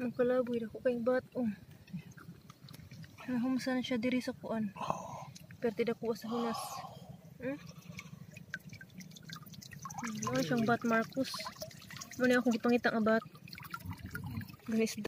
Ang kalaboy na ko kayong bat. Oh. Nahumsa na siya diri sa kuan. Pero tidak ko sa hunas. Hmm? Ano siyang bat Marcus. Muna akong gipangita nga bat. Ganis